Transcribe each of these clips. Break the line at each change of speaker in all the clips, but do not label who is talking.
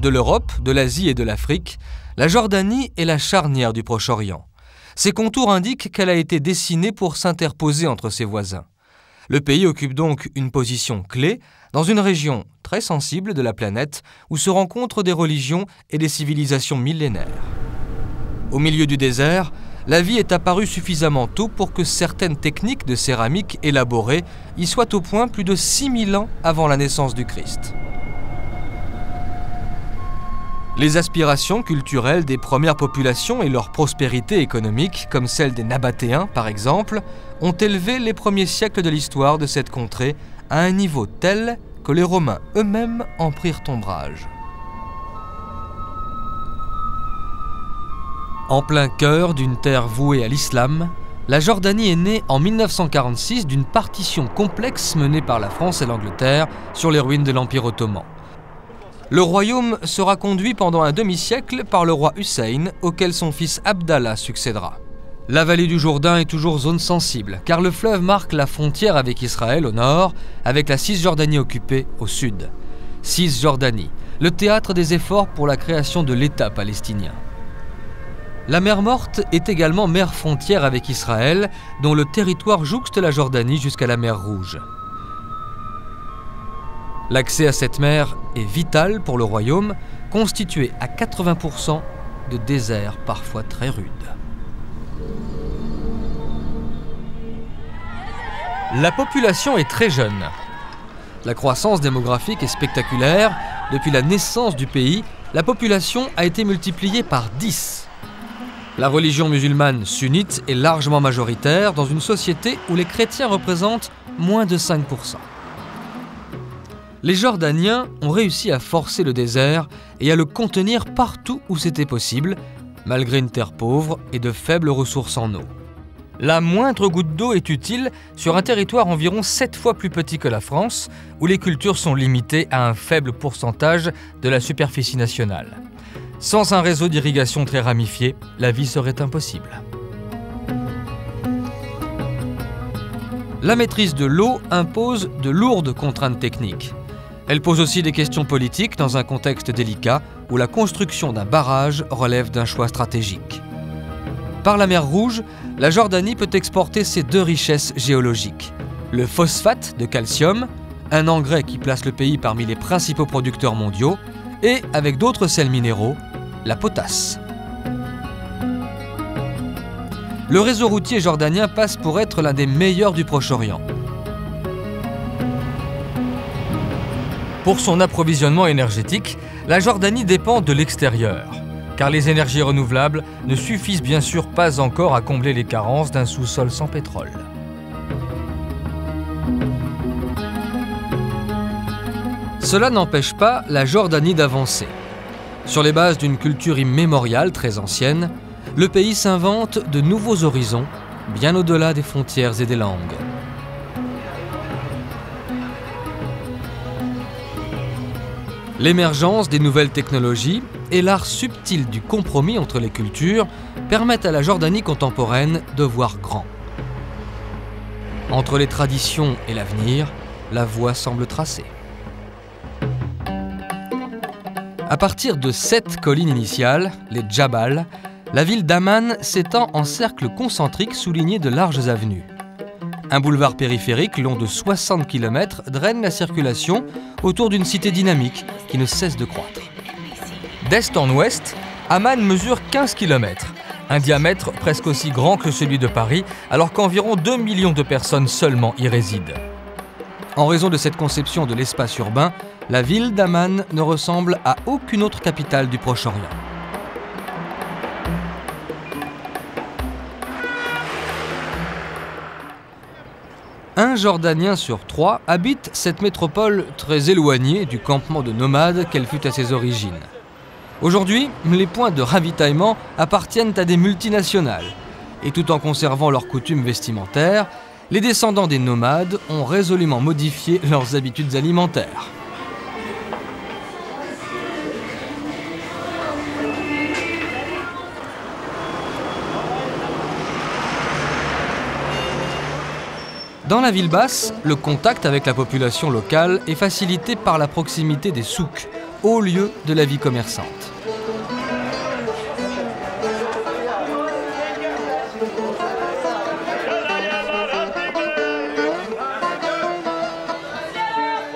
De l'Europe, de l'Asie et de l'Afrique, la Jordanie est la charnière du Proche-Orient. Ses contours indiquent qu'elle a été dessinée pour s'interposer entre ses voisins. Le pays occupe donc une position clé dans une région très sensible de la planète où se rencontrent des religions et des civilisations millénaires. Au milieu du désert, la vie est apparue suffisamment tôt pour que certaines techniques de céramique élaborées y soient au point plus de 6000 ans avant la naissance du Christ. Les aspirations culturelles des premières populations et leur prospérité économique, comme celle des Nabatéens par exemple, ont élevé les premiers siècles de l'histoire de cette contrée à un niveau tel que les Romains eux-mêmes en prirent ombrage. En plein cœur d'une terre vouée à l'islam, la Jordanie est née en 1946 d'une partition complexe menée par la France et l'Angleterre sur les ruines de l'Empire ottoman. Le royaume sera conduit pendant un demi-siècle par le roi Hussein, auquel son fils Abdallah succédera. La vallée du Jourdain est toujours zone sensible, car le fleuve marque la frontière avec Israël au nord, avec la Cisjordanie occupée au sud. Cisjordanie, le théâtre des efforts pour la création de l'État palestinien. La mer Morte est également mer frontière avec Israël, dont le territoire jouxte la Jordanie jusqu'à la mer Rouge. L'accès à cette mer est vital pour le royaume, constitué à 80% de déserts parfois très rudes. La population est très jeune. La croissance démographique est spectaculaire. Depuis la naissance du pays, la population a été multipliée par 10. La religion musulmane sunnite est largement majoritaire dans une société où les chrétiens représentent moins de 5% les Jordaniens ont réussi à forcer le désert et à le contenir partout où c'était possible, malgré une terre pauvre et de faibles ressources en eau. La moindre goutte d'eau est utile sur un territoire environ 7 fois plus petit que la France, où les cultures sont limitées à un faible pourcentage de la superficie nationale. Sans un réseau d'irrigation très ramifié, la vie serait impossible. La maîtrise de l'eau impose de lourdes contraintes techniques. Elle pose aussi des questions politiques dans un contexte délicat où la construction d'un barrage relève d'un choix stratégique. Par la mer Rouge, la Jordanie peut exporter ses deux richesses géologiques. Le phosphate de calcium, un engrais qui place le pays parmi les principaux producteurs mondiaux, et, avec d'autres sels minéraux, la potasse. Le réseau routier jordanien passe pour être l'un des meilleurs du Proche-Orient. Pour son approvisionnement énergétique, la Jordanie dépend de l'extérieur, car les énergies renouvelables ne suffisent bien sûr pas encore à combler les carences d'un sous-sol sans pétrole. Cela n'empêche pas la Jordanie d'avancer. Sur les bases d'une culture immémoriale très ancienne, le pays s'invente de nouveaux horizons, bien au-delà des frontières et des langues. L'émergence des nouvelles technologies et l'art subtil du compromis entre les cultures permettent à la Jordanie contemporaine de voir grand. Entre les traditions et l'avenir, la voie semble tracée. À partir de sept collines initiales, les Djabal, la ville d'Amman s'étend en cercle concentrique souligné de larges avenues. Un boulevard périphérique long de 60 km draine la circulation autour d'une cité dynamique qui ne cesse de croître. D'est en ouest, Amman mesure 15 km, un diamètre presque aussi grand que celui de Paris, alors qu'environ 2 millions de personnes seulement y résident. En raison de cette conception de l'espace urbain, la ville d'Amman ne ressemble à aucune autre capitale du Proche-Orient. Un Jordanien sur trois habite cette métropole très éloignée du campement de nomades qu'elle fut à ses origines. Aujourd'hui, les points de ravitaillement appartiennent à des multinationales. Et tout en conservant leurs coutumes vestimentaires, les descendants des nomades ont résolument modifié leurs habitudes alimentaires. Dans la ville basse, le contact avec la population locale est facilité par la proximité des souks, hauts lieux de la vie commerçante.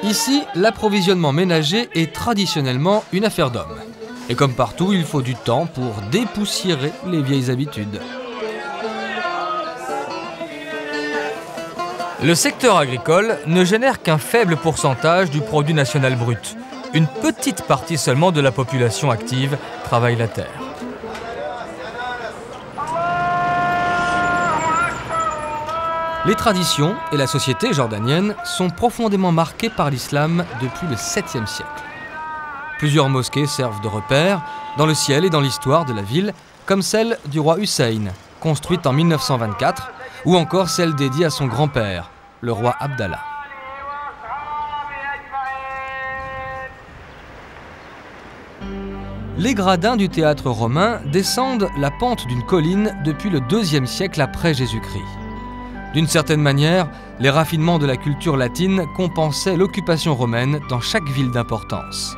Ici, l'approvisionnement ménager est traditionnellement une affaire d'homme. Et comme partout, il faut du temps pour dépoussiérer les vieilles habitudes. Le secteur agricole ne génère qu'un faible pourcentage du produit national brut. Une petite partie seulement de la population active travaille la terre. Les traditions et la société jordanienne sont profondément marquées par l'islam depuis le 7e siècle. Plusieurs mosquées servent de repères dans le ciel et dans l'histoire de la ville, comme celle du roi Hussein, construite en 1924, ou encore celle dédiée à son grand-père, le roi Abdallah. Les gradins du théâtre romain descendent la pente d'une colline depuis le IIe siècle après Jésus-Christ. D'une certaine manière, les raffinements de la culture latine compensaient l'occupation romaine dans chaque ville d'importance.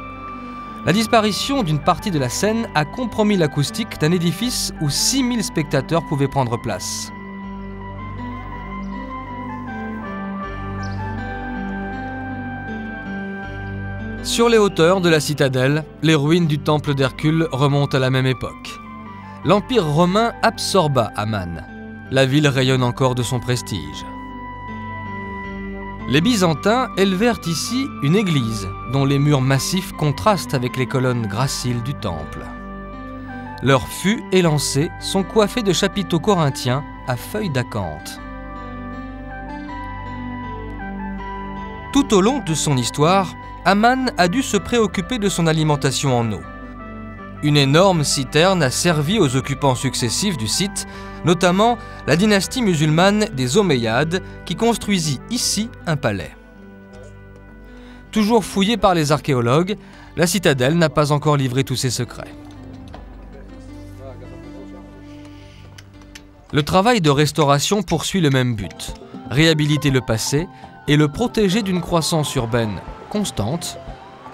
La disparition d'une partie de la scène a compromis l'acoustique d'un édifice où 6000 spectateurs pouvaient prendre place. Sur les hauteurs de la citadelle, les ruines du temple d'Hercule remontent à la même époque. L'Empire romain absorba Amman, la ville rayonne encore de son prestige. Les Byzantins élevèrent ici une église dont les murs massifs contrastent avec les colonnes graciles du temple. Leurs fûts élancés sont coiffés de chapiteaux corinthiens à feuilles d'acanthe. Tout au long de son histoire, Amman a dû se préoccuper de son alimentation en eau. Une énorme citerne a servi aux occupants successifs du site, notamment la dynastie musulmane des Omeyyades qui construisit ici un palais. Toujours fouillée par les archéologues, la citadelle n'a pas encore livré tous ses secrets. Le travail de restauration poursuit le même but, réhabiliter le passé et le protéger d'une croissance urbaine constante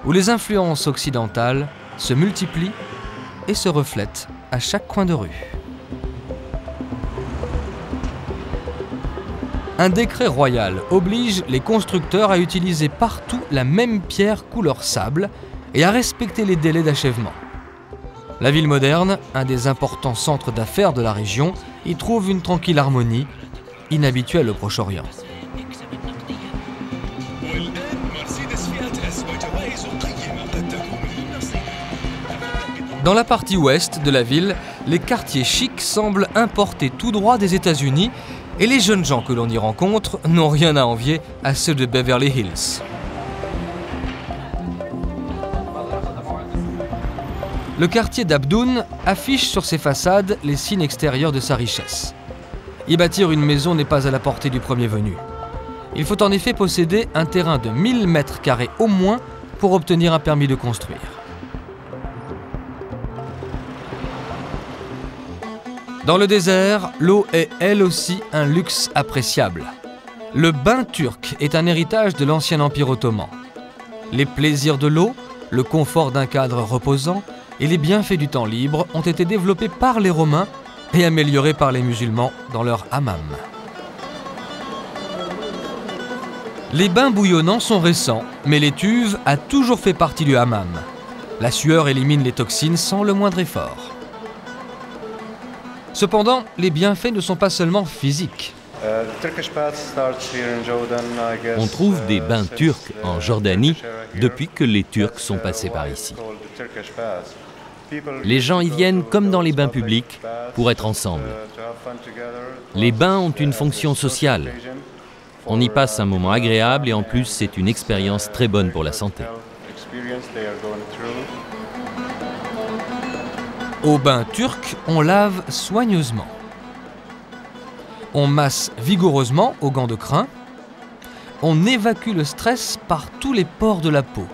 où les influences occidentales se multiplient et se reflètent à chaque coin de rue. Un décret royal oblige les constructeurs à utiliser partout la même pierre couleur sable et à respecter les délais d'achèvement. La ville moderne, un des importants centres d'affaires de la région, y trouve une tranquille harmonie inhabituelle au Proche-Orient. Dans la partie ouest de la ville, les quartiers chics semblent importés tout droit des États-Unis et les jeunes gens que l'on y rencontre n'ont rien à envier à ceux de Beverly Hills. Le quartier d'Abdoun affiche sur ses façades les signes extérieurs de sa richesse. Y bâtir une maison n'est pas à la portée du premier venu. Il faut en effet posséder un terrain de 1000 mètres carrés au moins pour obtenir un permis de construire. Dans le désert, l'eau est elle aussi un luxe appréciable. Le bain turc est un héritage de l'ancien empire ottoman. Les plaisirs de l'eau, le confort d'un cadre reposant et les bienfaits du temps libre ont été développés par les Romains et améliorés par les musulmans dans leur hammam. Les bains bouillonnants sont récents, mais l'étuve a toujours fait partie du hammam. La sueur élimine les toxines sans le moindre effort. Cependant, les bienfaits ne sont pas seulement physiques.
On trouve des bains turcs en Jordanie depuis que les Turcs sont passés par ici. Les gens y viennent comme dans les bains publics pour être ensemble. Les bains ont une fonction sociale. On y passe un moment agréable et en plus c'est une expérience très bonne pour la santé.
Au bain turc, on lave soigneusement. On masse vigoureusement aux gants de crin. On évacue le stress par tous les pores de la peau.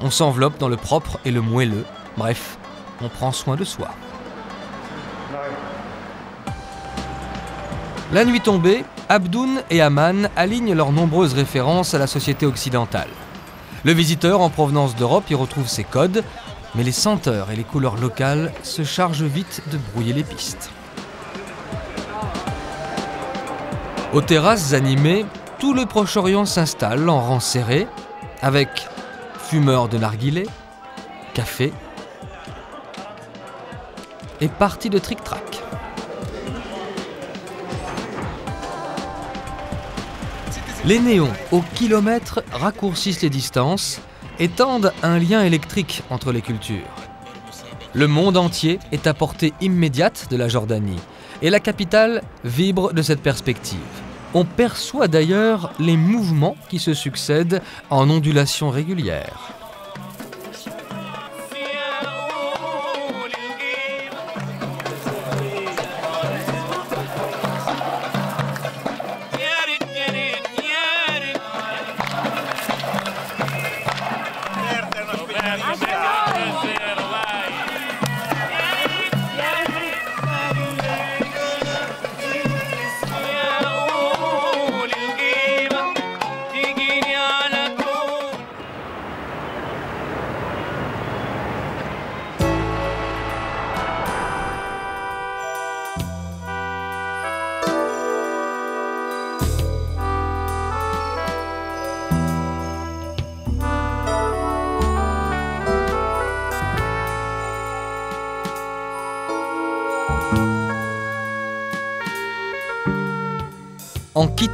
On s'enveloppe dans le propre et le moelleux. Bref, on prend soin de soi. La nuit tombée, Abdoun et Aman alignent leurs nombreuses références à la société occidentale. Le visiteur en provenance d'Europe y retrouve ses codes, mais les senteurs et les couleurs locales se chargent vite de brouiller les pistes. Aux terrasses animées, tout le Proche-Orient s'installe en rang serré, avec fumeurs de narguilé, café et parties de tric-trac. Les néons au kilomètre raccourcissent les distances et tendent un lien électrique entre les cultures. Le monde entier est à portée immédiate de la Jordanie et la capitale vibre de cette perspective. On perçoit d'ailleurs les mouvements qui se succèdent en ondulations régulières.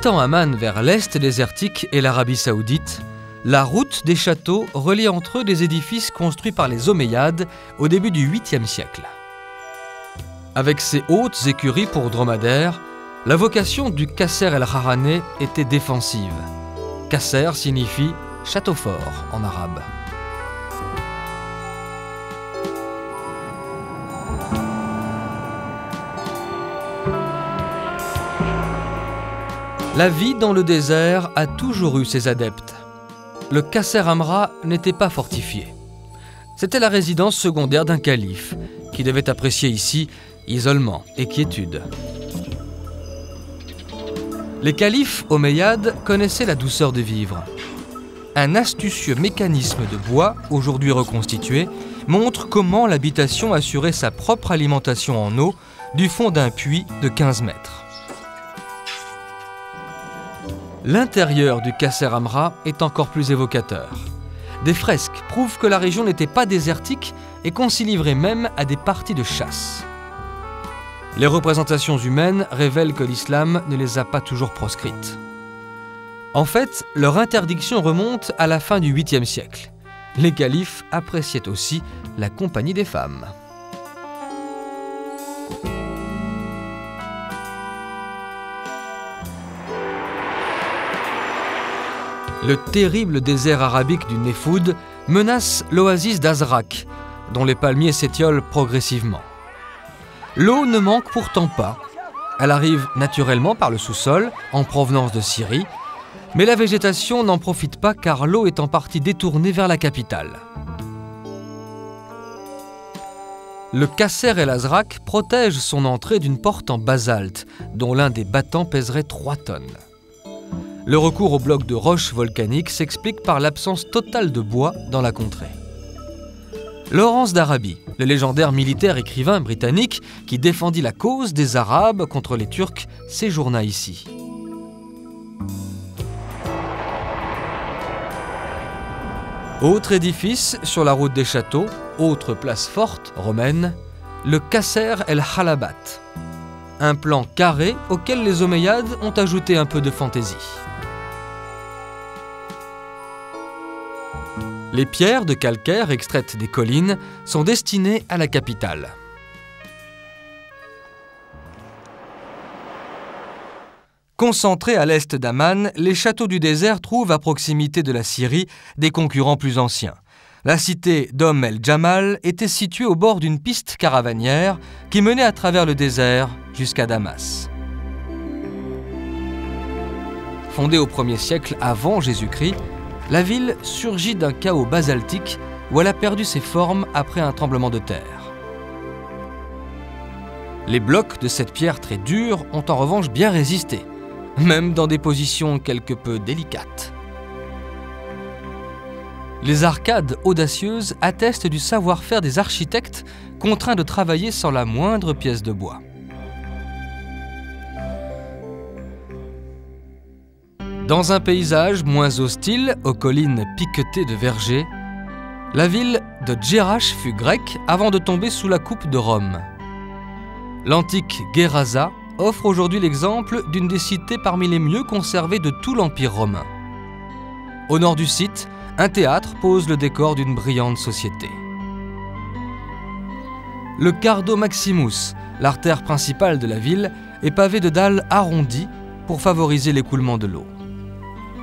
Quittant Amman vers l'est désertique et l'Arabie saoudite, la route des châteaux relie entre eux des édifices construits par les Omeyyades au début du 8e siècle. Avec ses hautes écuries pour dromadaires, la vocation du Kasser el-Harane était défensive. Kasser signifie château fort en arabe. La vie dans le désert a toujours eu ses adeptes. Le Kasser Amra n'était pas fortifié. C'était la résidence secondaire d'un calife, qui devait apprécier ici isolement et quiétude. Les califes omeyyades connaissaient la douceur de vivre. Un astucieux mécanisme de bois, aujourd'hui reconstitué, montre comment l'habitation assurait sa propre alimentation en eau du fond d'un puits de 15 mètres. L'intérieur du Kasser Amra est encore plus évocateur. Des fresques prouvent que la région n'était pas désertique et qu'on s'y livrait même à des parties de chasse. Les représentations humaines révèlent que l'islam ne les a pas toujours proscrites. En fait, leur interdiction remonte à la fin du 8e siècle. Les califes appréciaient aussi la compagnie des femmes. Le terrible désert arabique du Nefoud menace l'oasis d'Azrak, dont les palmiers s'étiolent progressivement. L'eau ne manque pourtant pas. Elle arrive naturellement par le sous-sol, en provenance de Syrie, mais la végétation n'en profite pas car l'eau est en partie détournée vers la capitale. Le Kasser el Azrak protège son entrée d'une porte en basalte, dont l'un des battants pèserait 3 tonnes. Le recours aux blocs de roches volcaniques s'explique par l'absence totale de bois dans la contrée. Laurence d'Arabie, le légendaire militaire écrivain britannique qui défendit la cause des Arabes contre les Turcs, séjourna ici. Autre édifice sur la route des châteaux, autre place forte romaine, le Kasser el-Halabat, un plan carré auquel les Omeyyades ont ajouté un peu de fantaisie. Les pierres de calcaire extraites des collines sont destinées à la capitale. Concentrés à l'est d'Aman, les châteaux du désert trouvent à proximité de la Syrie des concurrents plus anciens. La cité d'Om el-Jamal était située au bord d'une piste caravanière qui menait à travers le désert jusqu'à Damas. Fondée au 1er siècle avant Jésus-Christ, la ville surgit d'un chaos basaltique où elle a perdu ses formes après un tremblement de terre. Les blocs de cette pierre très dure ont en revanche bien résisté. même dans des positions quelque peu délicates. Les arcades audacieuses attestent du savoir-faire des architectes contraints de travailler sans la moindre pièce de bois. Dans un paysage moins hostile, aux collines piquetées de vergers, la ville de Djerash fut grecque avant de tomber sous la coupe de Rome. L'antique Gerasa offre aujourd'hui l'exemple d'une des cités parmi les mieux conservées de tout l'Empire romain. Au nord du site, un théâtre pose le décor d'une brillante société. Le Cardo Maximus, l'artère principale de la ville, est pavé de dalles arrondies pour favoriser l'écoulement de l'eau.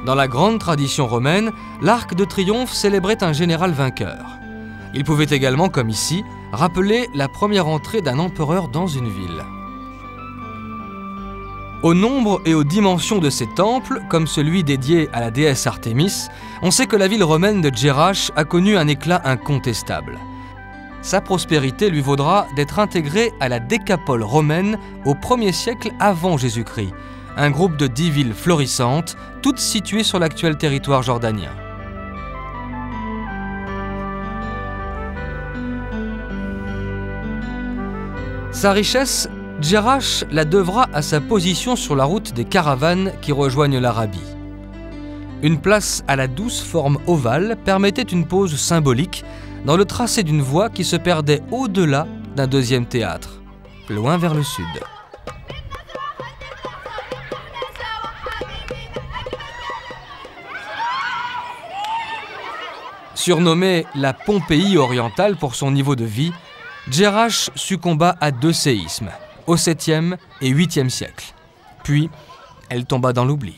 Dans la grande tradition romaine, l'arc de triomphe célébrait un général vainqueur. Il pouvait également, comme ici, rappeler la première entrée d'un empereur dans une ville. Au nombre et aux dimensions de ces temples, comme celui dédié à la déesse Artémis, on sait que la ville romaine de Djerash a connu un éclat incontestable. Sa prospérité lui vaudra d'être intégrée à la décapole romaine au 1er siècle avant Jésus-Christ, un groupe de dix villes florissantes, toutes situées sur l'actuel territoire jordanien. Sa richesse Djerash la devra à sa position sur la route des caravanes qui rejoignent l'Arabie. Une place à la douce forme ovale permettait une pause symbolique dans le tracé d'une voie qui se perdait au-delà d'un deuxième théâtre, loin vers le sud. Surnommée la Pompéi orientale pour son niveau de vie, Djerash succomba à deux séismes, au 7e et 8e siècle. Puis, elle tomba dans l'oubli.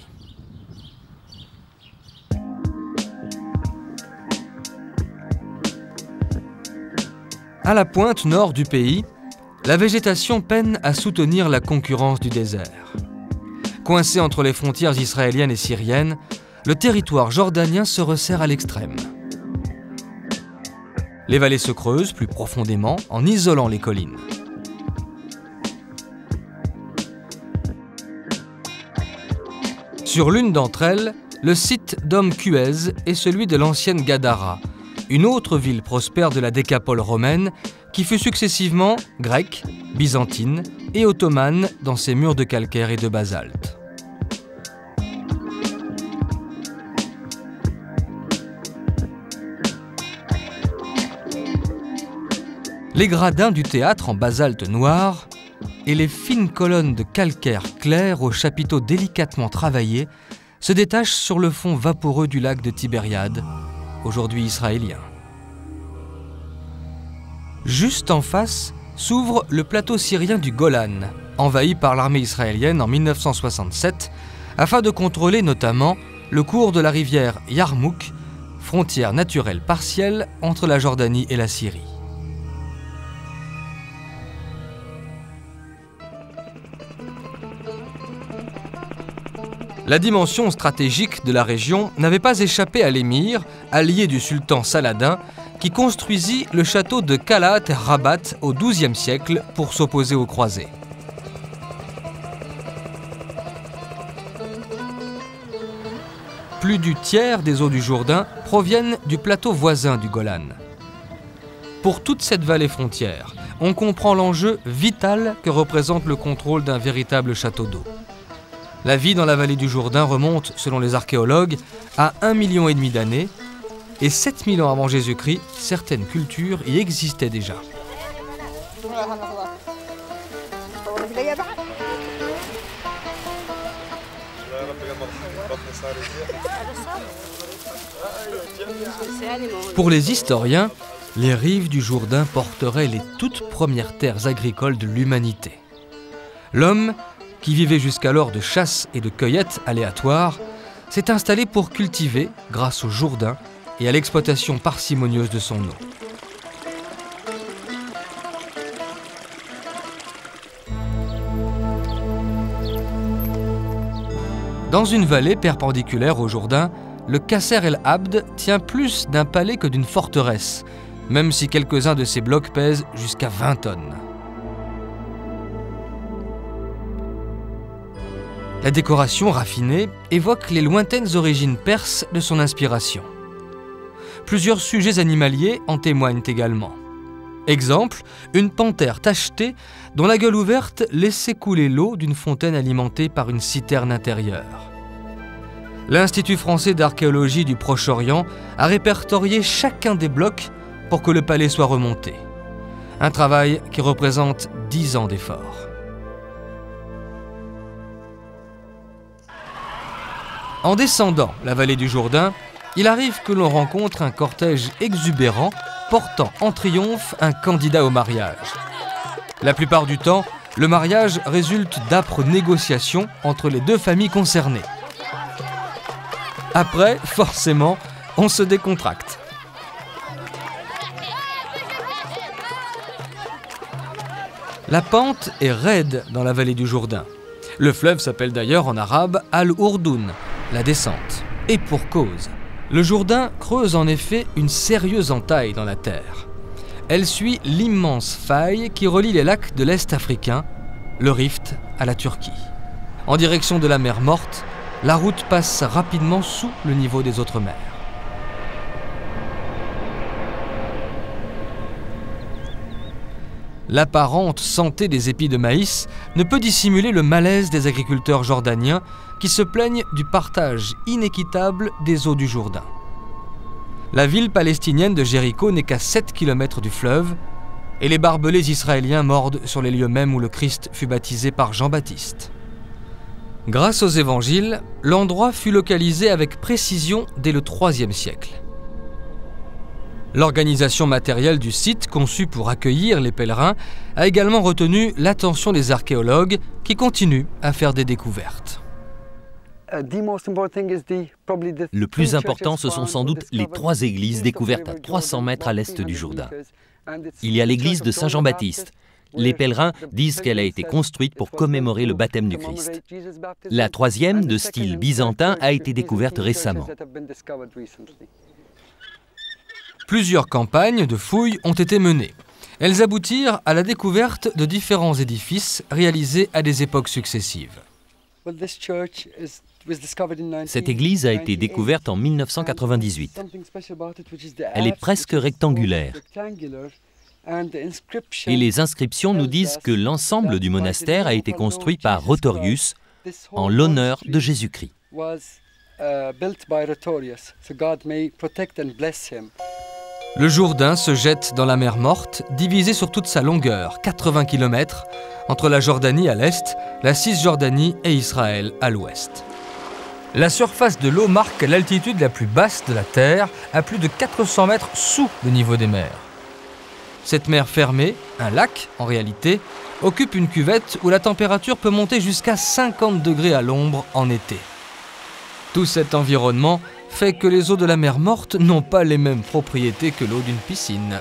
À la pointe nord du pays, la végétation peine à soutenir la concurrence du désert. Coincé entre les frontières israéliennes et syriennes, le territoire jordanien se resserre à l'extrême. Les vallées se creusent plus profondément en isolant les collines. Sur l'une d'entre elles, le site d'Om Cuez est celui de l'ancienne Gadara, une autre ville prospère de la décapole romaine qui fut successivement grecque, byzantine et ottomane dans ses murs de calcaire et de basalte. Les gradins du théâtre en basalte noir et les fines colonnes de calcaire clair aux chapiteaux délicatement travaillés se détachent sur le fond vaporeux du lac de Tibériade, aujourd'hui israélien. Juste en face s'ouvre le plateau syrien du Golan, envahi par l'armée israélienne en 1967, afin de contrôler notamment le cours de la rivière Yarmouk, frontière naturelle partielle entre la Jordanie et la Syrie. La dimension stratégique de la région n'avait pas échappé à l'émir, allié du sultan Saladin, qui construisit le château de Kalat Rabat au XIIe siècle pour s'opposer aux croisés. Plus du tiers des eaux du Jourdain proviennent du plateau voisin du Golan. Pour toute cette vallée frontière, on comprend l'enjeu vital que représente le contrôle d'un véritable château d'eau. La vie dans la vallée du Jourdain remonte, selon les archéologues, à 1,5 million d'années, et 7000 ans avant Jésus-Christ, certaines cultures y existaient déjà. Pour les historiens, les rives du Jourdain porteraient les toutes premières terres agricoles de l'humanité. L'homme qui vivait jusqu'alors de chasse et de cueillette aléatoires, s'est installé pour cultiver, grâce au Jourdain et à l'exploitation parcimonieuse de son eau. Dans une vallée perpendiculaire au Jourdain, le Kasser el Abd tient plus d'un palais que d'une forteresse, même si quelques-uns de ses blocs pèsent jusqu'à 20 tonnes. La décoration raffinée évoque les lointaines origines perses de son inspiration. Plusieurs sujets animaliers en témoignent également. Exemple, une panthère tachetée dont la gueule ouverte laissait couler l'eau d'une fontaine alimentée par une citerne intérieure. L'Institut français d'archéologie du Proche-Orient a répertorié chacun des blocs pour que le palais soit remonté. Un travail qui représente 10 ans d'efforts. En descendant la vallée du Jourdain, il arrive que l'on rencontre un cortège exubérant portant en triomphe un candidat au mariage. La plupart du temps, le mariage résulte d'âpres négociations entre les deux familles concernées. Après, forcément, on se décontracte. La pente est raide dans la vallée du Jourdain. Le fleuve s'appelle d'ailleurs en arabe Al-Ourdoun, la descente. Et pour cause. Le Jourdain creuse en effet une sérieuse entaille dans la terre. Elle suit l'immense faille qui relie les lacs de l'Est africain, le Rift, à la Turquie. En direction de la mer Morte, la route passe rapidement sous le niveau des autres mers. L'apparente santé des épis de maïs ne peut dissimuler le malaise des agriculteurs jordaniens qui se plaignent du partage inéquitable des eaux du Jourdain. La ville palestinienne de Jéricho n'est qu'à 7 km du fleuve, et les barbelés israéliens mordent sur les lieux mêmes où le Christ fut baptisé par Jean-Baptiste. Grâce aux évangiles, l'endroit fut localisé avec précision dès le IIIe siècle. L'organisation matérielle du site, conçu pour accueillir les pèlerins, a également retenu l'attention des archéologues qui continuent à faire des découvertes.
Uh, Le plus important, ce sont sans doute les trois églises découvertes à 300 mètres à l'est du Jourdain. Il y a l'église de Saint Jean-Baptiste. Les pèlerins disent qu'elle a été construite pour commémorer le baptême du Christ. La troisième, de style byzantin, a été découverte récemment.
Plusieurs campagnes de fouilles ont été menées. Elles aboutirent à la découverte de différents édifices réalisés à des époques successives.
Cette église a été découverte en 1998. Elle est presque rectangulaire. Et les inscriptions nous disent que l'ensemble du monastère a été construit par Rotorius en l'honneur de Jésus-Christ.
Le Jourdain se jette dans la mer Morte, divisée sur toute sa longueur, 80 km, entre la Jordanie à l'est, la Cisjordanie et Israël à l'ouest. La surface de l'eau marque l'altitude la plus basse de la Terre, à plus de 400 mètres sous le niveau des mers. Cette mer fermée, un lac en réalité, occupe une cuvette où la température peut monter jusqu'à 50 degrés à l'ombre en été. Tout cet environnement fait que les eaux de la mer morte n'ont pas les mêmes propriétés que l'eau d'une piscine.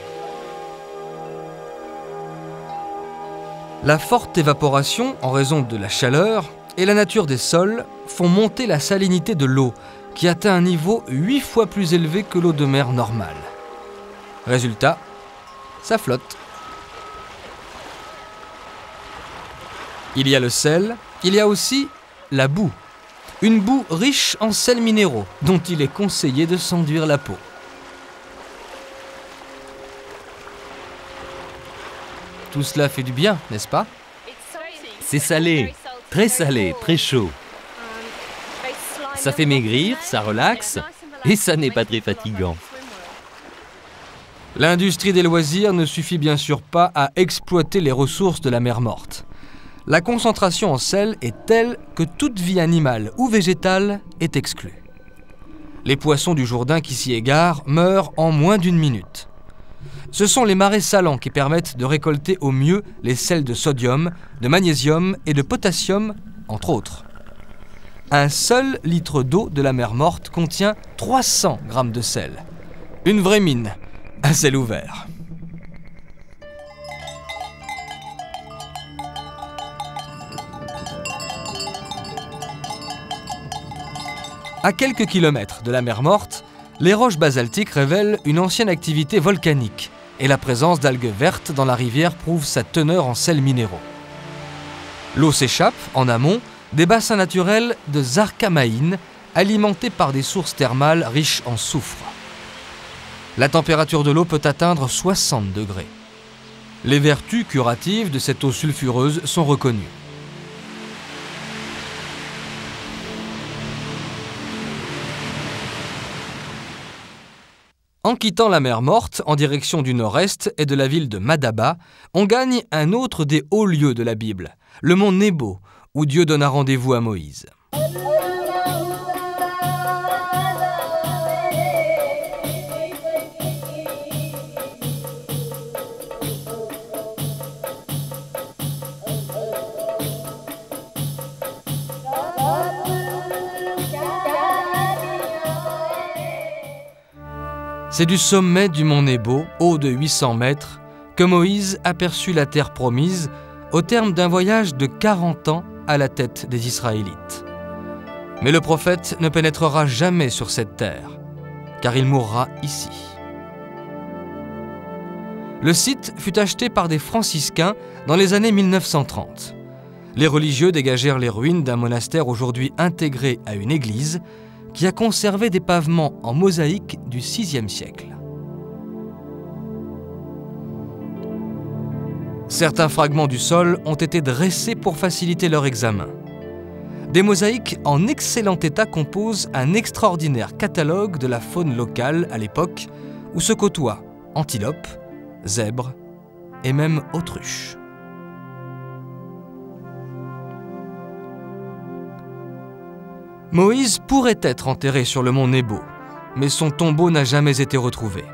La forte évaporation, en raison de la chaleur, et la nature des sols font monter la salinité de l'eau, qui atteint un niveau 8 fois plus élevé que l'eau de mer normale. Résultat, ça flotte. Il y a le sel, il y a aussi la boue. Une boue riche en sels minéraux dont il est conseillé de s'enduire la peau. Tout cela fait du bien, n'est-ce pas?
C'est salé, très salé, très chaud. Ça fait maigrir, ça relaxe et ça n'est pas très fatigant.
L'industrie des loisirs ne suffit bien sûr pas à exploiter les ressources de la mer morte la concentration en sel est telle que toute vie animale ou végétale est exclue. Les poissons du Jourdain qui s'y égarent meurent en moins d'une minute. Ce sont les marais salants qui permettent de récolter au mieux les sels de sodium, de magnésium et de potassium, entre autres. Un seul litre d'eau de la mer morte contient 300 grammes de sel. Une vraie mine, à sel ouvert. À quelques kilomètres de la mer Morte, les roches basaltiques révèlent une ancienne activité volcanique et la présence d'algues vertes dans la rivière prouve sa teneur en sels minéraux. L'eau s'échappe en amont des bassins naturels de Zarkamaïn alimentés par des sources thermales riches en soufre. La température de l'eau peut atteindre 60 degrés. Les vertus curatives de cette eau sulfureuse sont reconnues. En quittant la mer Morte en direction du nord-est et de la ville de Madaba, on gagne un autre des hauts lieux de la Bible, le mont Nebo, où Dieu donna rendez-vous à Moïse. C'est du sommet du mont Nebo, haut de 800 mètres, que Moïse aperçut la terre promise au terme d'un voyage de 40 ans à la tête des Israélites. Mais le prophète ne pénétrera jamais sur cette terre, car il mourra ici. Le site fut acheté par des franciscains dans les années 1930. Les religieux dégagèrent les ruines d'un monastère aujourd'hui intégré à une église qui a conservé des pavements en mosaïque du VIe siècle. Certains fragments du sol ont été dressés pour faciliter leur examen. Des mosaïques en excellent état composent un extraordinaire catalogue de la faune locale à l'époque où se côtoient antilopes, zèbres et même autruches. Moïse pourrait être enterré sur le mont Nebo, mais son tombeau n'a jamais été retrouvé.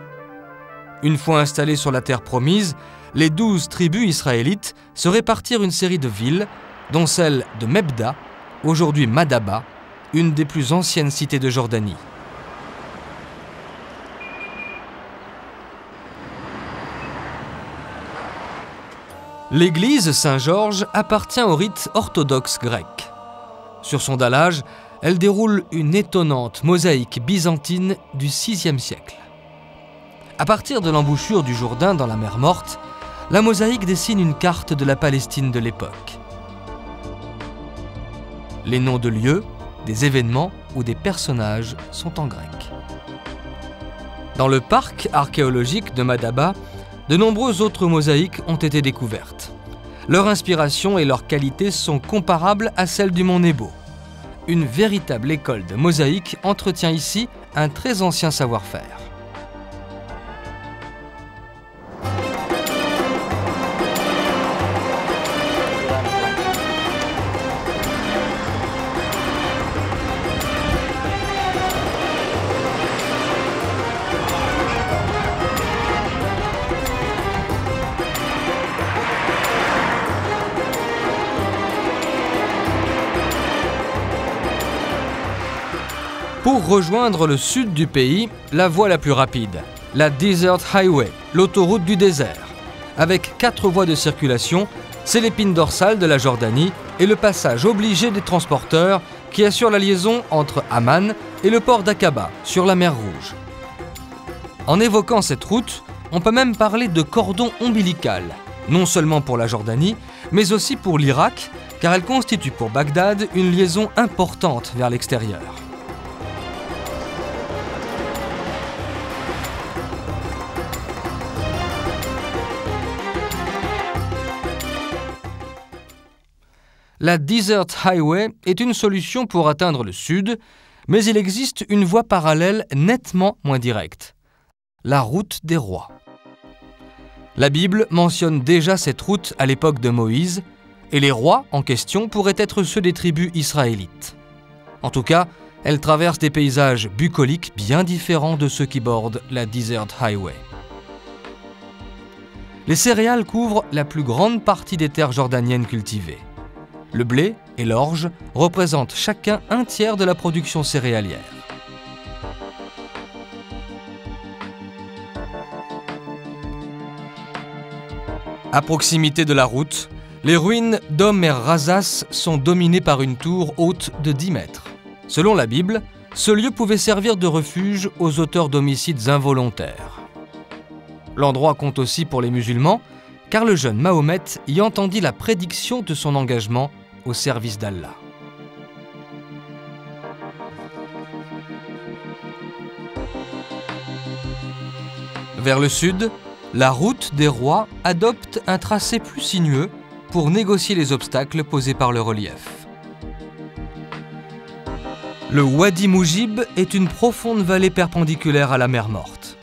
Une fois installés sur la terre promise, les douze tribus israélites se répartirent une série de villes, dont celle de Mebda, aujourd'hui Madaba, une des plus anciennes cités de Jordanie. L'église Saint-Georges appartient au rite orthodoxe grec. Sur son dallage, elle déroule une étonnante mosaïque byzantine du VIe siècle. À partir de l'embouchure du Jourdain dans la mer Morte, la mosaïque dessine une carte de la Palestine de l'époque. Les noms de lieux, des événements ou des personnages sont en grec. Dans le parc archéologique de Madaba, de nombreuses autres mosaïques ont été découvertes. Leur inspiration et leur qualité sont comparables à celles du mont Nebo une véritable école de mosaïque entretient ici un très ancien savoir-faire. Rejoindre le sud du pays, la voie la plus rapide, la Desert Highway, l'autoroute du désert. Avec quatre voies de circulation, c'est l'épine dorsale de la Jordanie et le passage obligé des transporteurs qui assure la liaison entre Amman et le port d'Aqaba sur la mer Rouge. En évoquant cette route, on peut même parler de cordon ombilical, non seulement pour la Jordanie, mais aussi pour l'Irak, car elle constitue pour Bagdad une liaison importante vers l'extérieur. La Desert Highway est une solution pour atteindre le sud, mais il existe une voie parallèle nettement moins directe. La route des rois. La Bible mentionne déjà cette route à l'époque de Moïse, et les rois en question pourraient être ceux des tribus israélites. En tout cas, elle traverse des paysages bucoliques bien différents de ceux qui bordent la Desert Highway. Les céréales couvrent la plus grande partie des terres jordaniennes cultivées. Le blé et l'orge représentent chacun un tiers de la production céréalière. À proximité de la route, les ruines d'Om et Razas sont dominées par une tour haute de 10 mètres. Selon la Bible, ce lieu pouvait servir de refuge aux auteurs d'homicides involontaires. L'endroit compte aussi pour les musulmans, car le jeune Mahomet y entendit la prédiction de son engagement au service d'Allah. Vers le sud, la route des rois adopte un tracé plus sinueux pour négocier les obstacles posés par le relief. Le Wadi Moujib est une profonde vallée perpendiculaire à la mer morte.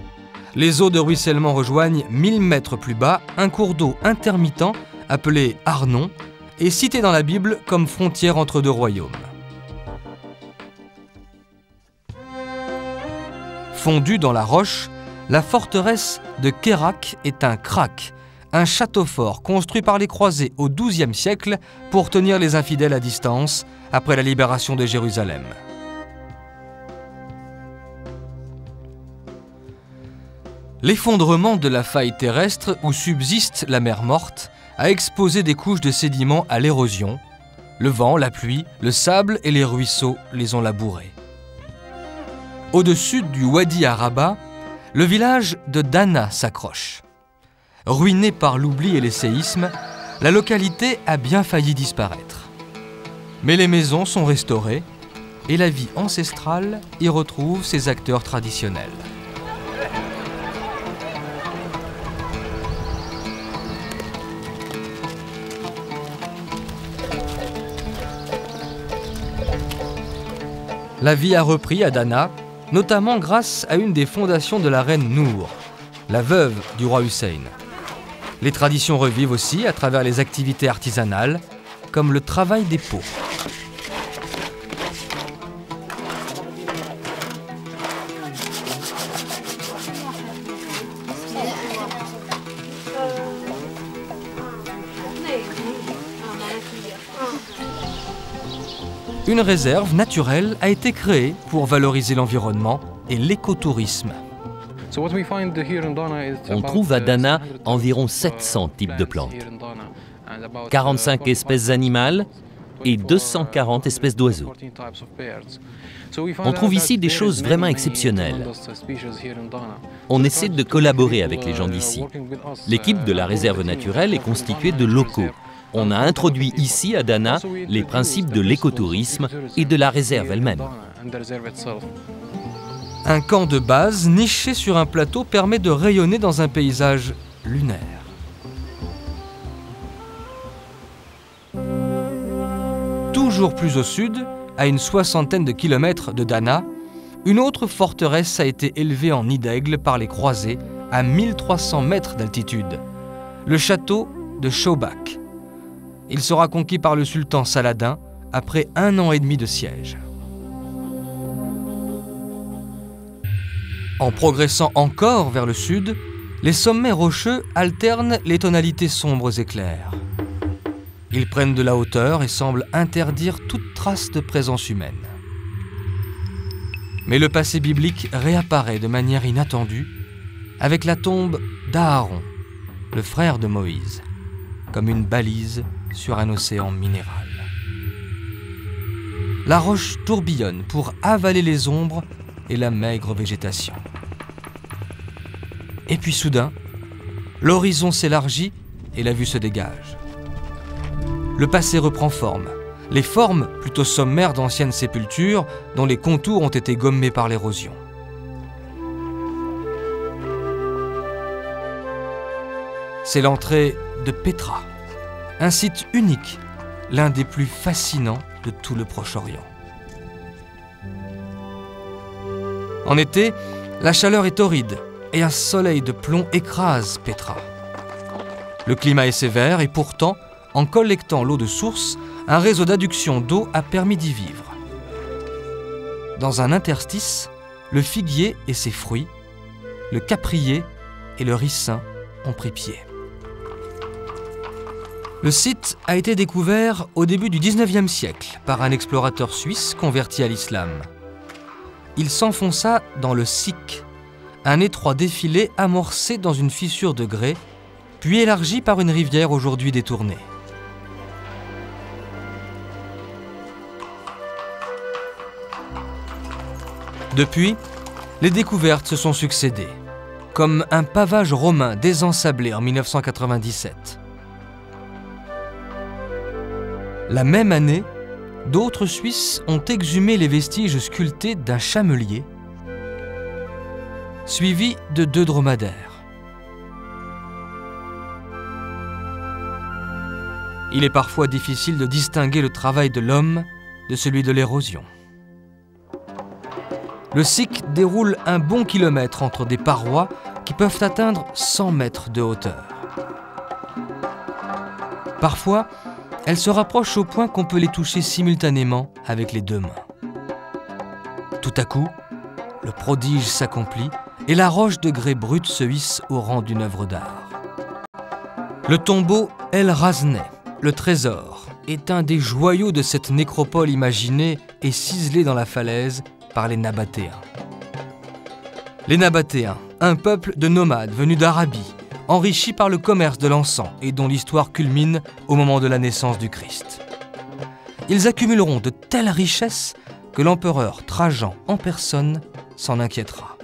Les eaux de ruissellement rejoignent 1000 mètres plus bas un cours d'eau intermittent appelé Arnon et cité dans la Bible comme frontière entre deux royaumes. Fondue dans la roche, la forteresse de Kérak est un krak, un château fort construit par les croisés au XIIe siècle pour tenir les infidèles à distance après la libération de Jérusalem. L'effondrement de la faille terrestre où subsiste la mer morte a exposé des couches de sédiments à l'érosion. Le vent, la pluie, le sable et les ruisseaux les ont labourés. Au-dessus du Wadi Araba, le village de Dana s'accroche. Ruiné par l'oubli et les séismes, la localité a bien failli disparaître. Mais les maisons sont restaurées et la vie ancestrale y retrouve ses acteurs traditionnels. La vie a repris à Dana, notamment grâce à une des fondations de la reine Nour, la veuve du roi Hussein. Les traditions revivent aussi à travers les activités artisanales, comme le travail des peaux. Une réserve naturelle a été créée pour valoriser l'environnement et l'écotourisme.
On trouve à Dana environ 700 types de plantes, 45 espèces animales et 240 espèces d'oiseaux. On trouve ici des choses vraiment exceptionnelles. On essaie de collaborer avec les gens d'ici. L'équipe de la réserve naturelle est constituée de locaux on a introduit ici à Dana les principes de l'écotourisme et de la réserve elle-même.
Un camp de base niché sur un plateau permet de rayonner dans un paysage lunaire. Toujours plus au sud, à une soixantaine de kilomètres de Dana, une autre forteresse a été élevée en nid d'aigle par les croisés à 1300 mètres d'altitude, le château de Shobak. Il sera conquis par le sultan Saladin après un an et demi de siège. En progressant encore vers le sud, les sommets rocheux alternent les tonalités sombres et claires. Ils prennent de la hauteur et semblent interdire toute trace de présence humaine. Mais le passé biblique réapparaît de manière inattendue avec la tombe d'Aaron, le frère de Moïse, comme une balise sur un océan minéral. La roche tourbillonne pour avaler les ombres et la maigre végétation. Et puis soudain, l'horizon s'élargit et la vue se dégage. Le passé reprend forme, les formes plutôt sommaires d'anciennes sépultures dont les contours ont été gommés par l'érosion. C'est l'entrée de Petra, un site unique, l'un des plus fascinants de tout le Proche-Orient. En été, la chaleur est torride et un soleil de plomb écrase Petra. Le climat est sévère et pourtant, en collectant l'eau de source, un réseau d'adduction d'eau a permis d'y vivre. Dans un interstice, le figuier et ses fruits, le caprier et le ricin ont pris pied. Le site a été découvert au début du 19e siècle par un explorateur suisse converti à l'islam. Il s'enfonça dans le Sik, un étroit défilé amorcé dans une fissure de grès, puis élargi par une rivière aujourd'hui détournée. Depuis, les découvertes se sont succédées, comme un pavage romain désensablé en 1997. La même année, d'autres Suisses ont exhumé les vestiges sculptés d'un chamelier, suivi de deux dromadaires. Il est parfois difficile de distinguer le travail de l'homme de celui de l'érosion. Le SIC déroule un bon kilomètre entre des parois qui peuvent atteindre 100 mètres de hauteur. Parfois, elles se rapprochent au point qu'on peut les toucher simultanément avec les deux mains. Tout à coup, le prodige s'accomplit et la roche de grès brut se hisse au rang d'une œuvre d'art. Le tombeau El Razné, le trésor, est un des joyaux de cette nécropole imaginée et ciselée dans la falaise par les Nabatéens. Les Nabatéens, un peuple de nomades venus d'Arabie, enrichis par le commerce de l'encens et dont l'histoire culmine au moment de la naissance du Christ. Ils accumuleront de telles richesses que l'empereur Trajan en personne s'en inquiétera.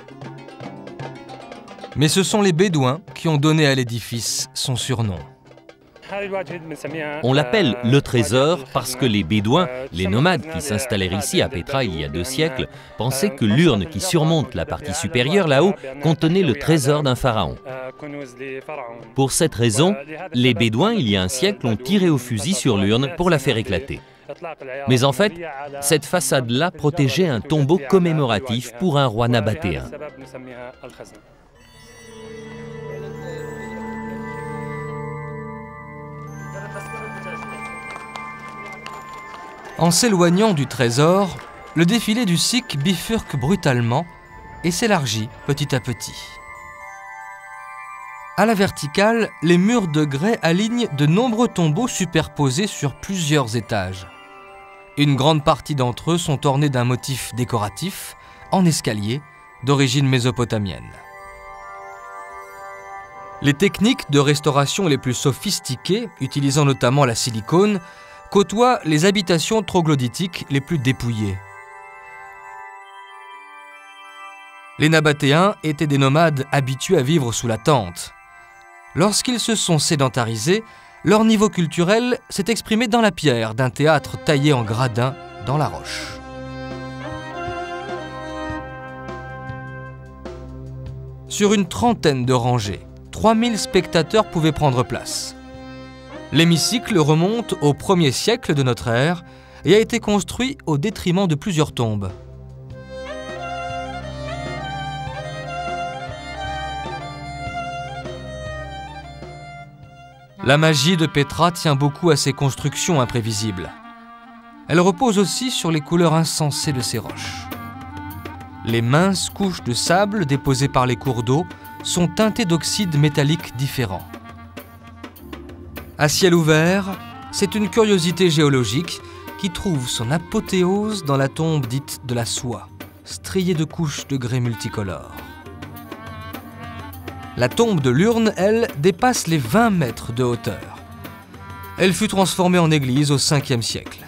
Mais ce sont les Bédouins qui ont donné à l'édifice son surnom.
On l'appelle le trésor parce que les Bédouins, les nomades qui s'installèrent ici à Petra il y a deux siècles, pensaient que l'urne qui surmonte la partie supérieure là-haut contenait le trésor d'un pharaon. Pour cette raison, les Bédouins, il y a un siècle, ont tiré au fusil sur l'urne pour la faire éclater. Mais en fait, cette façade-là protégeait un tombeau commémoratif pour un roi nabatéen.
En s'éloignant du trésor, le défilé du Sikh bifurque brutalement et s'élargit petit à petit. À la verticale, les murs de grès alignent de nombreux tombeaux superposés sur plusieurs étages. Une grande partie d'entre eux sont ornés d'un motif décoratif, en escalier, d'origine mésopotamienne. Les techniques de restauration les plus sophistiquées, utilisant notamment la silicone, côtoient les habitations troglodytiques les plus dépouillées. Les Nabatéens étaient des nomades habitués à vivre sous la tente. Lorsqu'ils se sont sédentarisés, leur niveau culturel s'est exprimé dans la pierre d'un théâtre taillé en gradin dans la roche. Sur une trentaine de rangées, 3000 spectateurs pouvaient prendre place. L'hémicycle remonte au 1er siècle de notre ère et a été construit au détriment de plusieurs tombes. La magie de Petra tient beaucoup à ses constructions imprévisibles. Elle repose aussi sur les couleurs insensées de ses roches. Les minces couches de sable déposées par les cours d'eau sont teintées d'oxydes métalliques différents. À ciel ouvert, c'est une curiosité géologique qui trouve son apothéose dans la tombe dite de la soie, striée de couches de grès multicolores. La tombe de l'urne, elle, dépasse les 20 mètres de hauteur. Elle fut transformée en église au 5e siècle.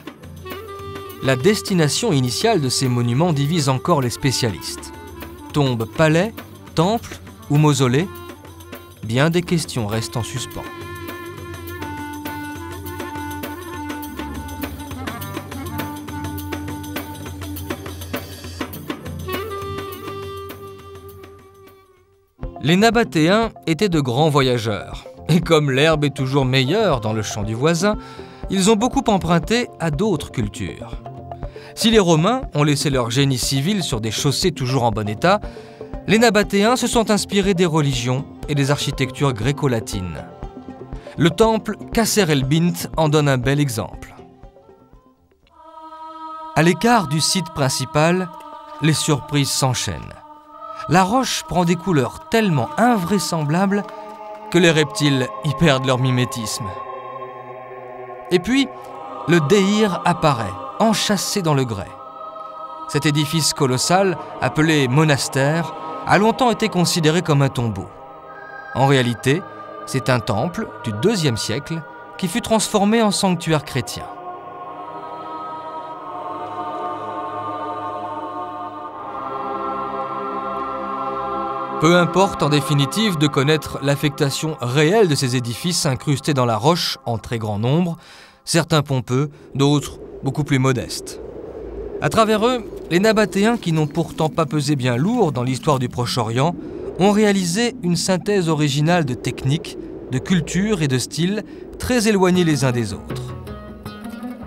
La destination initiale de ces monuments divise encore les spécialistes. Tombe palais, temple ou mausolée Bien des questions restent en suspens. Les Nabatéens étaient de grands voyageurs, et comme l'herbe est toujours meilleure dans le champ du voisin, ils ont beaucoup emprunté à d'autres cultures. Si les Romains ont laissé leur génie civil sur des chaussées toujours en bon état, les Nabatéens se sont inspirés des religions et des architectures gréco-latines. Le temple Kasser el Bint en donne un bel exemple. À l'écart du site principal, les surprises s'enchaînent la roche prend des couleurs tellement invraisemblables que les reptiles y perdent leur mimétisme. Et puis, le Deir apparaît, enchâssé dans le grès. Cet édifice colossal, appelé monastère, a longtemps été considéré comme un tombeau. En réalité, c'est un temple du IIe siècle qui fut transformé en sanctuaire chrétien. Peu importe en définitive de connaître l'affectation réelle de ces édifices incrustés dans la roche en très grand nombre, certains pompeux, d'autres beaucoup plus modestes. À travers eux, les Nabatéens, qui n'ont pourtant pas pesé bien lourd dans l'histoire du Proche-Orient, ont réalisé une synthèse originale de techniques, de culture et de style très éloignés les uns des autres.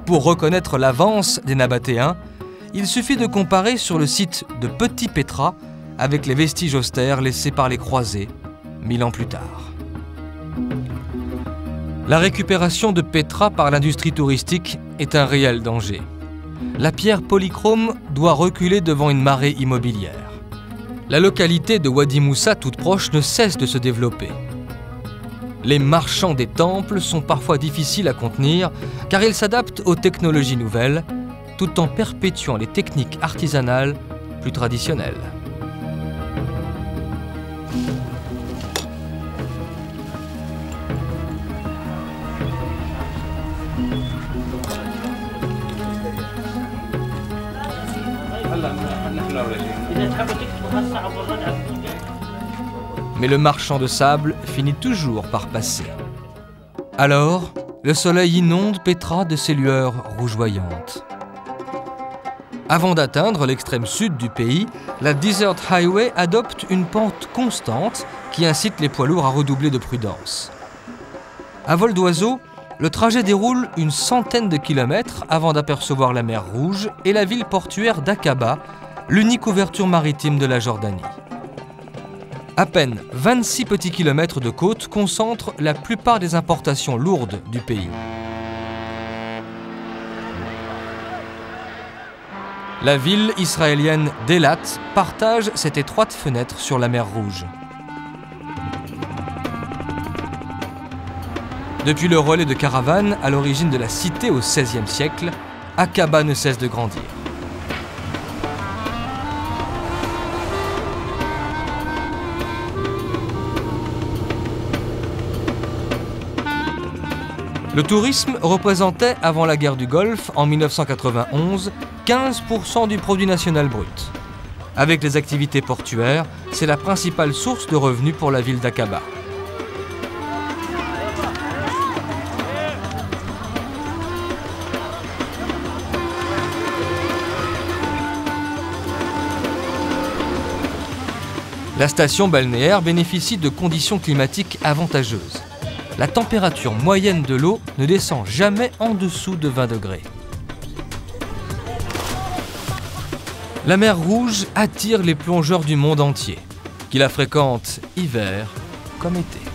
Pour reconnaître l'avance des Nabatéens, il suffit de comparer sur le site de Petit Petra avec les vestiges austères laissés par les croisés mille ans plus tard. La récupération de Petra par l'industrie touristique est un réel danger. La pierre polychrome doit reculer devant une marée immobilière. La localité de Wadi Moussa, toute proche, ne cesse de se développer. Les marchands des temples sont parfois difficiles à contenir car ils s'adaptent aux technologies nouvelles tout en perpétuant les techniques artisanales plus traditionnelles. Mais le marchand de sable finit toujours par passer. Alors, le soleil inonde Petra de ses lueurs rougeoyantes. Avant d'atteindre l'extrême sud du pays, la Desert Highway adopte une pente constante qui incite les poids lourds à redoubler de prudence. À vol d'oiseau, le trajet déroule une centaine de kilomètres avant d'apercevoir la mer Rouge et la ville portuaire d'Aqaba, l'unique ouverture maritime de la Jordanie. À peine 26 petits kilomètres de côte concentrent la plupart des importations lourdes du pays. La ville israélienne d'Elat partage cette étroite fenêtre sur la mer Rouge. Depuis le relais de caravanes à l'origine de la cité au XVIe siècle, Aqaba ne cesse de grandir. Le tourisme représentait avant la guerre du Golfe, en 1991, 15% du produit national brut. Avec les activités portuaires, c'est la principale source de revenus pour la ville d'Aqaba. La station balnéaire bénéficie de conditions climatiques avantageuses la température moyenne de l'eau ne descend jamais en dessous de 20 degrés. La mer Rouge attire les plongeurs du monde entier, qui la fréquentent hiver comme été.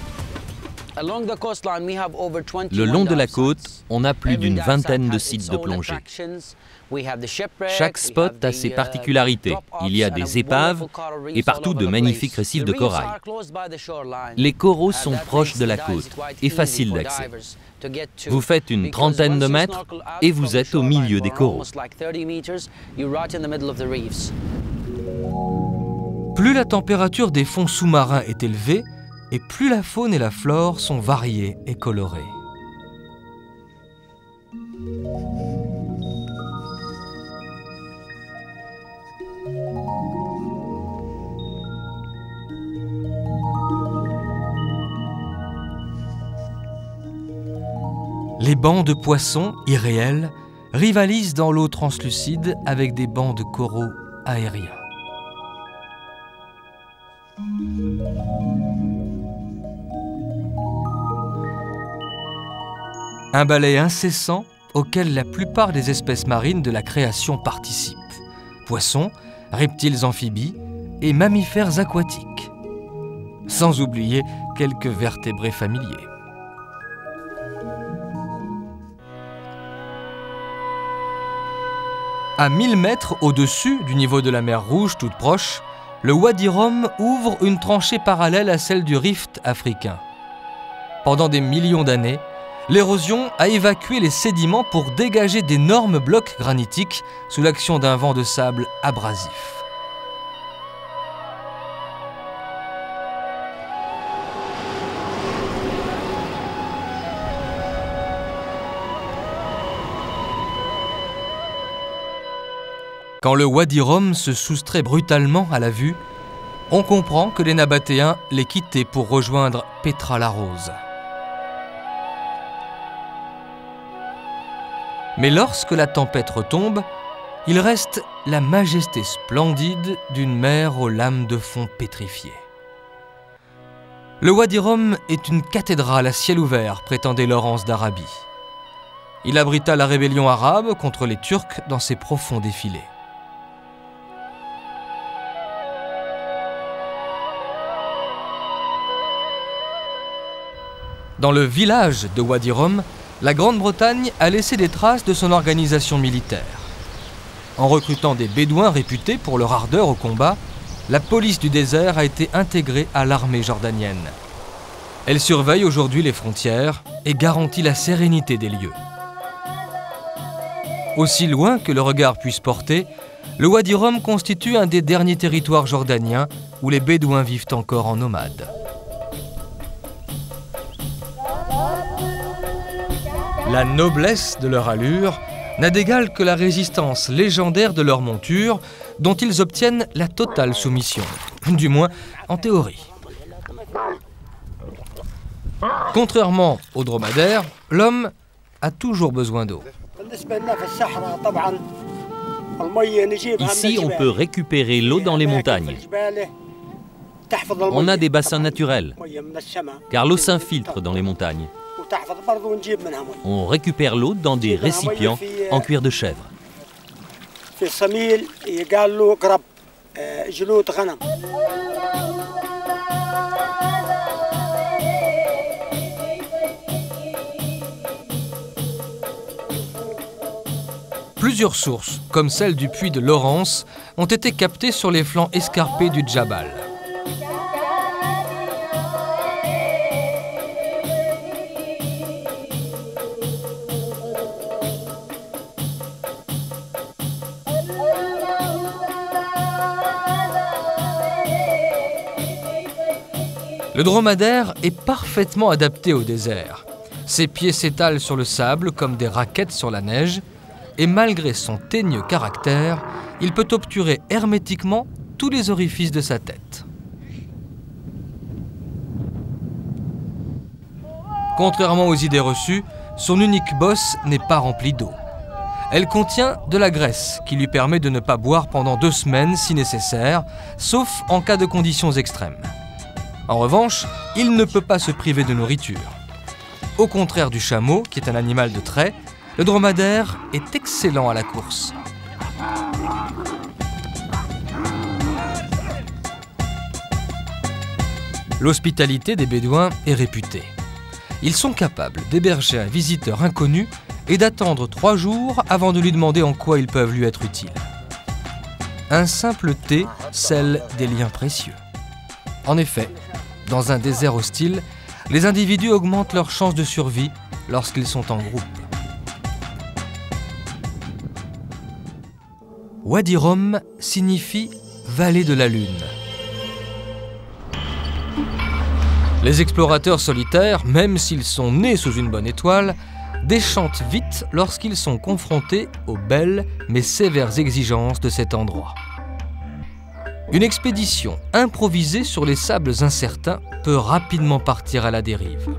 Le long de la côte, on a plus d'une vingtaine de sites de plongée. Chaque spot a ses uh, particularités. Il y a des épaves et partout de magnifiques récifs de corail. Les coraux sont proches de la côte et faciles d'accès. Vous faites une trentaine de mètres et vous êtes au milieu des coraux.
Plus la température des fonds sous-marins est élevée, et plus la faune et la flore sont variées et colorées. Les bancs de poissons irréels rivalisent dans l'eau translucide avec des bancs de coraux aériens. Un balai incessant auquel la plupart des espèces marines de la création participent. Poissons, reptiles amphibies et mammifères aquatiques. Sans oublier quelques vertébrés familiers. À 1000 mètres au-dessus du niveau de la mer Rouge toute proche, le Wadi Rum ouvre une tranchée parallèle à celle du rift africain. Pendant des millions d'années, l'érosion a évacué les sédiments pour dégager d'énormes blocs granitiques sous l'action d'un vent de sable abrasif. Quand le Wadi Rum se soustrait brutalement à la vue, on comprend que les Nabatéens les quittaient pour rejoindre Petra la Rose. Mais lorsque la tempête retombe, il reste la majesté splendide d'une mer aux lames de fond pétrifiées. Le Wadi Rum est une cathédrale à ciel ouvert, prétendait Laurence d'Arabie. Il abrita la rébellion arabe contre les Turcs dans ses profonds défilés. Dans le village de Wadi Rum, la Grande-Bretagne a laissé des traces de son organisation militaire. En recrutant des Bédouins réputés pour leur ardeur au combat, la police du désert a été intégrée à l'armée jordanienne. Elle surveille aujourd'hui les frontières et garantit la sérénité des lieux. Aussi loin que le regard puisse porter, le Wadi Rum constitue un des derniers territoires jordaniens où les Bédouins vivent encore en nomade. La noblesse de leur allure n'a d'égal que la résistance légendaire de leur monture, dont ils obtiennent la totale soumission, du moins en théorie. Contrairement aux dromadaires, l'homme a toujours besoin d'eau.
Ici, on peut récupérer l'eau dans les montagnes. On a des bassins naturels, car l'eau s'infiltre dans les montagnes. On récupère l'eau dans des récipients en cuir de chèvre.
Plusieurs sources, comme celle du puits de Laurence, ont été captées sur les flancs escarpés du Djabal. Le dromadaire est parfaitement adapté au désert. Ses pieds s'étalent sur le sable comme des raquettes sur la neige, et malgré son teigneux caractère, il peut obturer hermétiquement tous les orifices de sa tête. Contrairement aux idées reçues, son unique bosse n'est pas remplie d'eau. Elle contient de la graisse qui lui permet de ne pas boire pendant deux semaines si nécessaire, sauf en cas de conditions extrêmes. En revanche, il ne peut pas se priver de nourriture. Au contraire du chameau, qui est un animal de trait, le dromadaire est excellent à la course. L'hospitalité des Bédouins est réputée. Ils sont capables d'héberger un visiteur inconnu et d'attendre trois jours avant de lui demander en quoi ils peuvent lui être utiles. Un simple thé scelle des liens précieux. En effet, dans un désert hostile, les individus augmentent leurs chances de survie lorsqu'ils sont en groupe. Wadi Rum signifie vallée de la lune. Les explorateurs solitaires, même s'ils sont nés sous une bonne étoile, déchantent vite lorsqu'ils sont confrontés aux belles mais sévères exigences de cet endroit. Une expédition improvisée sur les sables incertains peut rapidement partir à la dérive.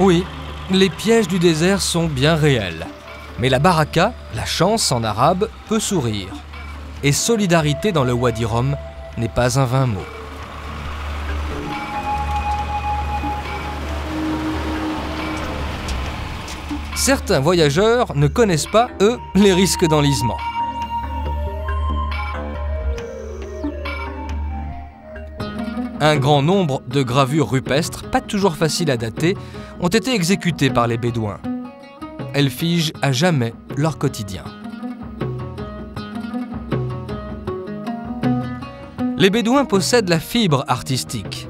Oui, les pièges du désert sont bien réels. Mais la baraka, la chance en arabe, peut sourire. Et solidarité dans le Wadi Rum n'est pas un vain mot. Certains voyageurs ne connaissent pas, eux, les risques d'enlisement. Un grand nombre de gravures rupestres, pas toujours faciles à dater, ont été exécutées par les Bédouins. Elles figent à jamais leur quotidien. Les Bédouins possèdent la fibre artistique.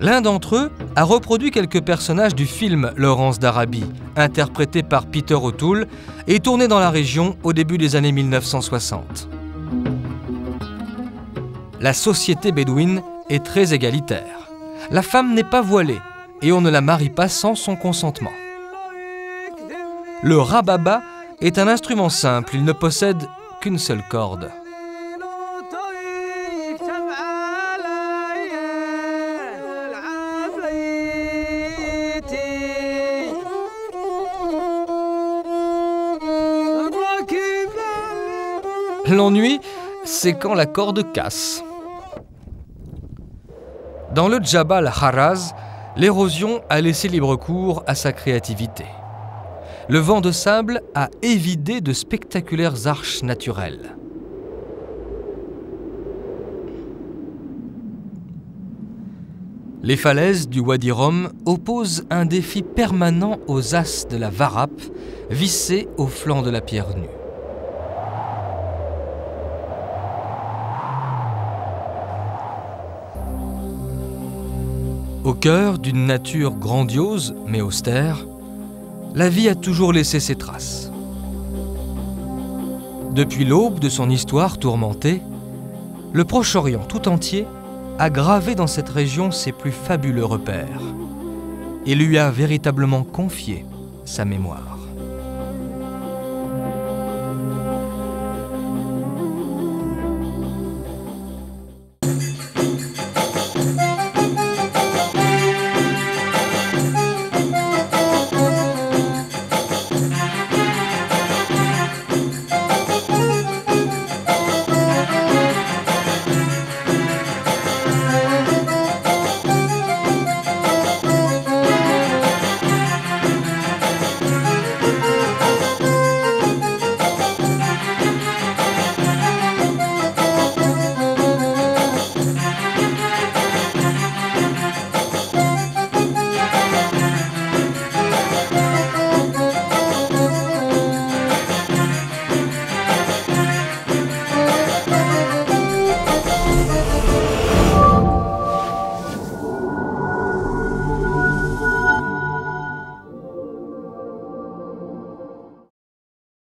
L'un d'entre eux a reproduit quelques personnages du film Laurence d'Arabie, interprété par Peter O'Toole et tourné dans la région au début des années 1960. La société bédouine est très égalitaire. La femme n'est pas voilée et on ne la marie pas sans son consentement. Le rababa est un instrument simple, il ne possède qu'une seule corde. L'ennui, c'est quand la corde casse. Dans le Jabal Haraz, l'érosion a laissé libre cours à sa créativité. Le vent de sable a évidé de spectaculaires arches naturelles. Les falaises du Wadi Rum opposent un défi permanent aux as de la Varap, vissés au flanc de la pierre nue. Au cœur d'une nature grandiose mais austère, la vie a toujours laissé ses traces. Depuis l'aube de son histoire tourmentée, le Proche-Orient tout entier a gravé dans cette région ses plus fabuleux repères et lui a véritablement confié sa mémoire.